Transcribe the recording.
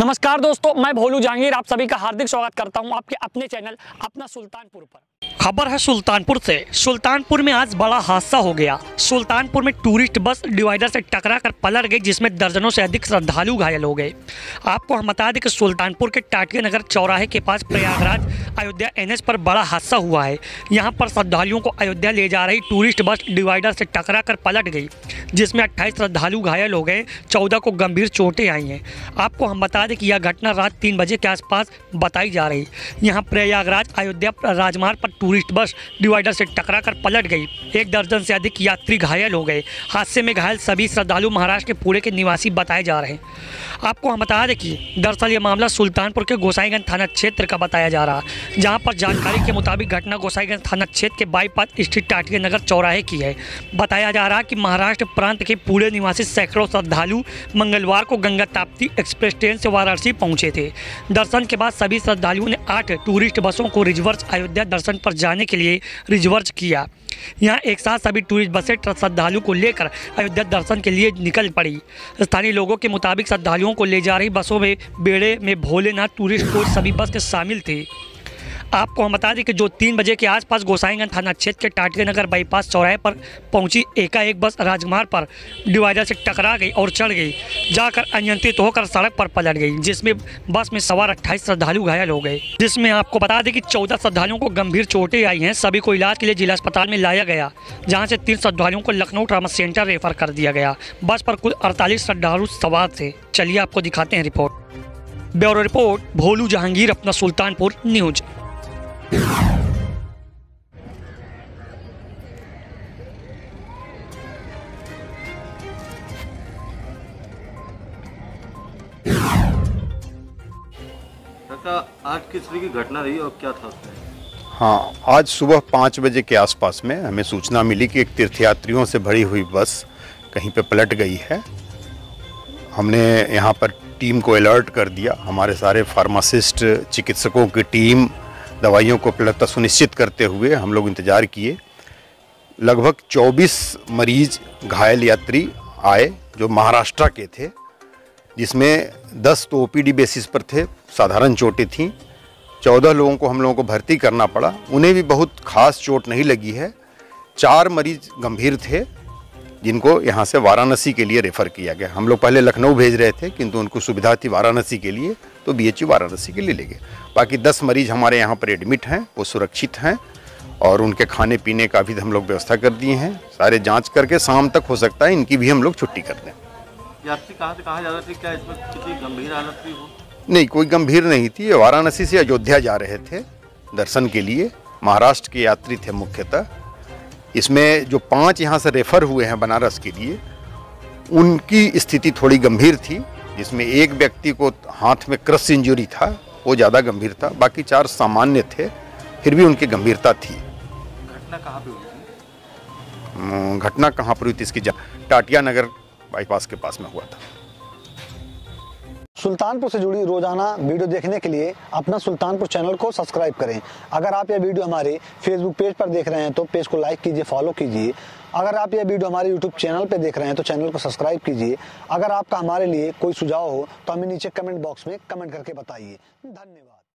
नमस्कार दोस्तों, मैं भोलू जहांगीर, आप सभी का हार्दिक स्वागत करता हूँ आपके अपने चैनल, अपना सुल्तानपुर पर। खबर है सुल्तानपुर से। सुल्तानपुर में आज बड़ा हादसा हो गया। सुल्तानपुर में टूरिस्ट बस डिवाइडर से टकरा कर पलट गई, जिसमें दर्जनों से अधिक श्रद्धालु घायल हो गए। आपको हम बता दें कि सुल्तानपुर के टाटिया नगर चौराहे के पास प्रयागराज अयोध्या एनएच पर बड़ा हादसा हुआ है। यहाँ पर श्रद्धालुओं को अयोध्या ले जा रही टूरिस्ट बस डिवाइडर से टकरा कर पलट गई, जिसमें अट्ठाईस श्रद्धालु घायल हो गए, चौदह को गंभीर चोटें आई हैं। आपको हम बता दें कि यह घटना रात तीन बजे के आसपास बताई जा रही। यहाँ प्रयागराज अयोध्या राजमार्ग पर टूरिस्ट बस डिवाइडर से टकरा कर पलट गई। एक दर्जन से अधिक यात्री घायल हो गए। हादसे में घायल सभी श्रद्धालु महाराष्ट्र के पूरे के निवासी बताए जा रहे हैं। आपको हम बता दें कि दरअसल ये मामला सुल्तानपुर के गोसाईगंज थाना क्षेत्र का बताया जा रहा जहाँ पर जानकारी के मुताबिक घटना गोसाईगंज थाना क्षेत्र के बाईपास स्थित टाटिया नगर चौराहे की है। बताया जा रहा कि महाराष्ट्र प्रांत के पूरे निवासी सैकड़ों श्रद्धालु मंगलवार को गंगा ताप्ती एक्सप्रेस ट्रेन से वाराणसी पहुँचे थे। दर्शन के बाद सभी श्रद्धालुओं ने आठ टूरिस्ट बसों को रिजवर्स अयोध्या दर्शन पर जाने के लिए रिज़र्व किया। यहाँ एक साथ सभी टूरिस्ट बसें श्रद्धालु को लेकर अयोध्या दर्शन के लिए निकल पड़ी। स्थानीय लोगों के मुताबिक श्रद्धालुओं को ले जा रही बसों में, बेड़े में भोलेनाथ टूरिस्ट कोच सभी बस के शामिल थे। आपको हम बता दें कि जो तीन बजे के आसपास गोसाईगंज थाना क्षेत्र के टाटिया नगर बाईपास चौराहे पर पहुँची एकाएक बस राजमार्ग पर डिवाइडर से टकरा गई और चढ़ गई, जाकर अनियंत्रित होकर सड़क पर पलट गई, जिसमें बस में सवार अट्ठाईस श्रद्धालु घायल हो गए। जिसमें आपको बता दें कि चौदह श्रद्धालुओं को गंभीर चोटें आई हैं, सभी को इलाज के लिए जिला अस्पताल में लाया गया, जहाँ से तीन श्रद्धालुओं को लखनऊ ट्रामा सेंटर रेफर कर दिया गया। बस पर कुल अड़तालीस श्रद्धालु सवार थे। चलिए आपको दिखाते हैं report. Bureau report, Bholu Jahangir, अपना सुल्तानपुर न्यूज़। आज किस तरह की घटना रही और क्या था हाँ आज सुबह पाँच बजे के आसपास में हमें सूचना मिली कि एक तीर्थयात्रियों से भरी हुई बस कहीं पे पलट गई है। हमने यहाँ पर टीम को अलर्ट कर दिया। हमारे सारे फार्मासिस्ट, चिकित्सकों की टीम दवाइयों को उपलब्धता सुनिश्चित करते हुए हम लोग इंतज़ार किए। लगभग 24 मरीज़ घायल यात्री आए जो महाराष्ट्र के थे, जिसमें 10 तो ओपीडी बेसिस पर थे, साधारण चोटें थीं। चौदह लोगों को हम लोगों को भर्ती करना पड़ा। उन्हें भी बहुत खास चोट नहीं लगी है। चार मरीज़ गंभीर थे, जिनको यहाँ से वाराणसी के लिए रेफ़र किया गया। हम लोग पहले लखनऊ भेज रहे थे, किंतु उनको सुविधा थी वाराणसी के लिए। तो बी वाराणसी के लिए ले गए। बाकी दस मरीज़ हमारे यहाँ पर एडमिट हैं वो सुरक्षित हैं और उनके खाने पीने का भी हम लोग व्यवस्था कर दिए हैं। सारे जाँच करके शाम तक हो सकता है इनकी भी हम लोग छुट्टी कर दें। यात्री कहाँ से कहाँ जा रहे थे? क्या इसमें किसी गंभीर हालत थी वो? नहीं कोई गंभीर नहीं थी। वाराणसी से अयोध्या जा रहे थे दर्शन के लिए। महाराष्ट्र के यात्री थे मुख्यतः। इसमें जो पाँच यहाँ से रेफर हुए हैं बनारस के लिए उनकी स्थिति थोड़ी गंभीर थी। जिसमें एक व्यक्ति को हाथ में क्रस इंजरी था वो ज़्यादा गंभीर था। बाकी चार सामान्य थे फिर भी उनकी गंभीरता थी। घटना कहाँ पर हुई घटना कहाँ पर हुई थी? इसकी जा- टाटिया नगर बाईपास के पास में हुआ था। सुल्तानपुर से जुड़ी रोज़ाना वीडियो देखने के लिए अपना सुल्तानपुर चैनल को सब्सक्राइब करें। अगर आप यह वीडियो हमारे फेसबुक पेज पर देख रहे हैं तो पेज को लाइक कीजिए फॉलो कीजिए। अगर आप यह वीडियो हमारे यूट्यूब चैनल पर देख रहे हैं तो चैनल को सब्सक्राइब कीजिए। अगर आपका हमारे लिए कोई सुझाव हो तो हमें नीचे कमेंट बॉक्स में कमेंट करके बताइए। धन्यवाद।